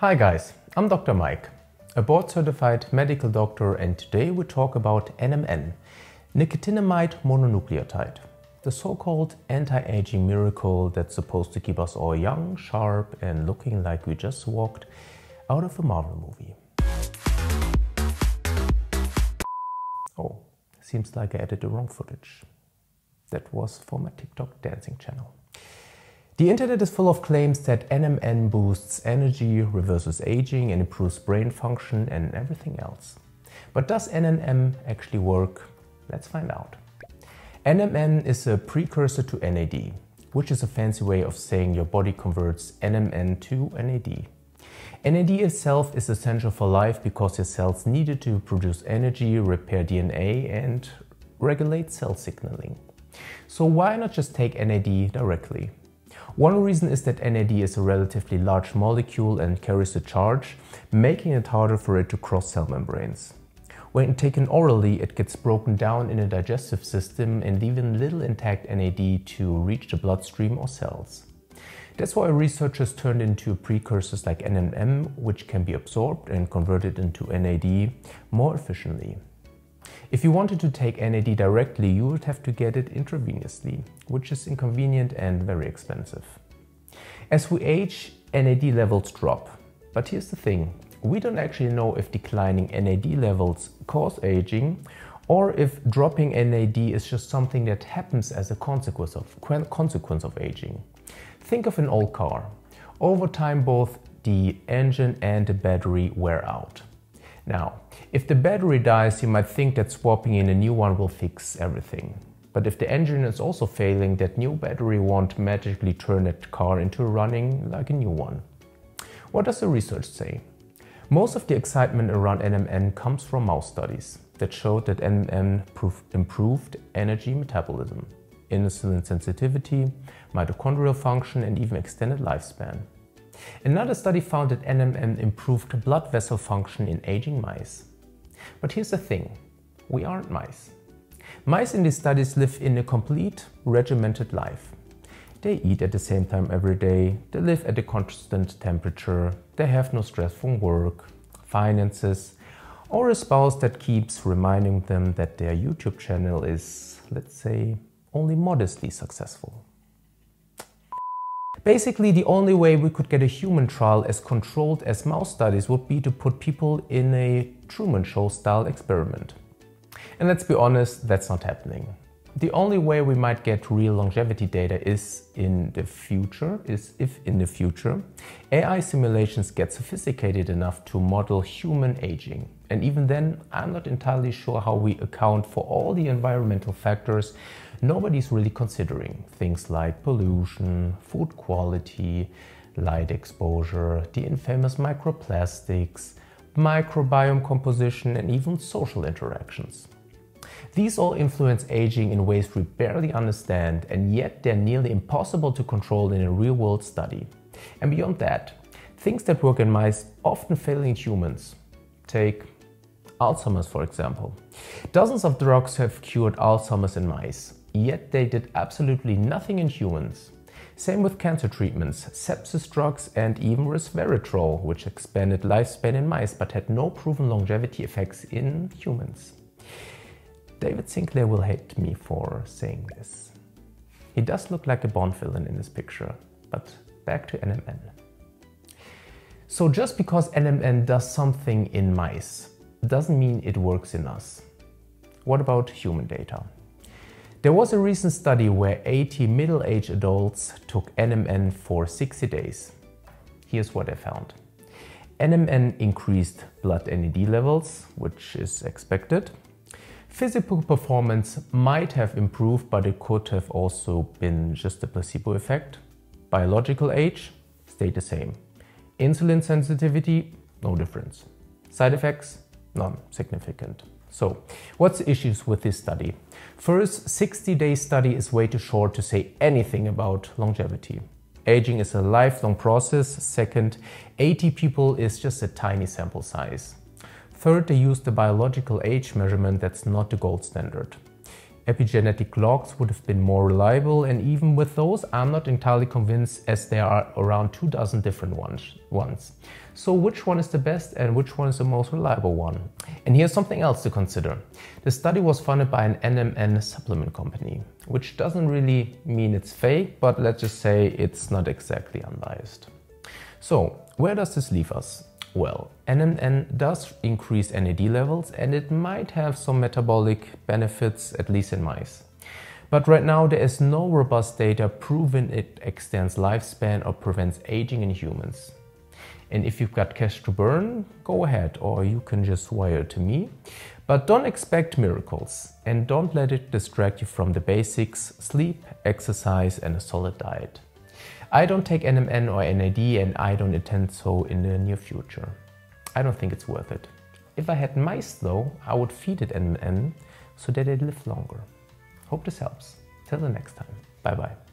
Hi guys, I'm Dr. Mike, a board certified medical doctor and today we talk about NMN, nicotinamide mononucleotide, the so-called anti-aging miracle that's supposed to keep us all young, sharp and looking like we just walked out of a Marvel movie. Oh, seems like I added the wrong footage. That was for my TikTok dancing channel. The internet is full of claims that NMN boosts energy, reverses aging and improves brain function and everything else. But does NMN actually work? Let's find out. NMN is a precursor to NAD, which is a fancy way of saying your body converts NMN to NAD. NAD itself is essential for life because your cells need it to produce energy, repair DNA and regulate cell signaling. So why not just take NAD directly? One reason is that NAD is a relatively large molecule and carries a charge, making it harder for it to cross cell membranes. When taken orally, it gets broken down in the digestive system and leaving little intact NAD to reach the bloodstream or cells. That's why researchers turned into precursors like NMN, which can be absorbed and converted into NAD more efficiently. If you wanted to take NAD directly, you would have to get it intravenously, which is inconvenient and very expensive. As we age, NAD levels drop. But here's the thing, we don't actually know if declining NAD levels cause aging or if dropping NAD is just something that happens as a consequence of, consequence of aging. Think of an old car. Over time, both the engine and the battery wear out. Now, if the battery dies, you might think that swapping in a new one will fix everything. But if the engine is also failing, that new battery won't magically turn that car into running like a new one. What does the research say? Most of the excitement around NMN comes from mouse studies that showed that NMN improved energy metabolism, insulin sensitivity, mitochondrial function and even extended lifespan. Another study found that NMN improved blood vessel function in aging mice. But here's the thing, we aren't mice. Mice in these studies live in a complete, regimented life. They eat at the same time every day, they live at a constant temperature, they have no stress from work, finances, or a spouse that keeps reminding them that their YouTube channel is, let's say, only modestly successful. Basically, the only way we could get a human trial as controlled as mouse studies would be to put people in a Truman Show style experiment. And let's be honest, that's not happening. The only way we might get real longevity data is in the future, is if in the future AI simulations get sophisticated enough to model human aging. And even then, I'm not entirely sure how we account for all the environmental factors nobody's really considering. Things like pollution, food quality, light exposure, the infamous microplastics, microbiome composition, and even social interactions. These all influence aging in ways we barely understand, and yet they're nearly impossible to control in a real-world study. And beyond that, things that work in mice often fail in humans. Take Alzheimer's, for example. Dozens of drugs have cured Alzheimer's in mice, yet they did absolutely nothing in humans. Same with cancer treatments, sepsis drugs and even resveratrol, which expanded lifespan in mice but had no proven longevity effects in humans. David Sinclair will hate me for saying this. He does look like a Bond villain in this picture, but back to NMN. So just because NMN does something in mice doesn't mean it works in us. What about human data? There was a recent study where 80 middle-aged adults took NMN for 60 days. Here's what I found. NMN increased blood NAD levels, which is expected. Physical performance might have improved, but it could have also been just a placebo effect. Biological age stayed the same. Insulin sensitivity, no difference. Side effects, non-significant. So, what's the issues with this study? First, 60-day study is way too short to say anything about longevity. Aging is a lifelong process. Second, 80 people is just a tiny sample size. Third, they used the biological age measurement that's not the gold standard. Epigenetic clocks would have been more reliable, and even with those, I'm not entirely convinced as there are around two dozen different ones. So which one is the best and which one is the most reliable one? And here's something else to consider. The study was funded by an NMN supplement company, which doesn't really mean it's fake, but let's just say it's not exactly unbiased. So where does this leave us? Well, NMN does increase NAD levels and it might have some metabolic benefits, at least in mice. But right now there is no robust data proving it extends lifespan or prevents aging in humans. And if you've got cash to burn, go ahead, or you can just wire to me. But don't expect miracles and don't let it distract you from the basics, sleep, exercise and a solid diet. I don't take NMN or NAD and I don't intend so in the near future. I don't think it's worth it. If I had mice though, I would feed it NMN so that they live longer. Hope this helps. Till the next time. Bye bye.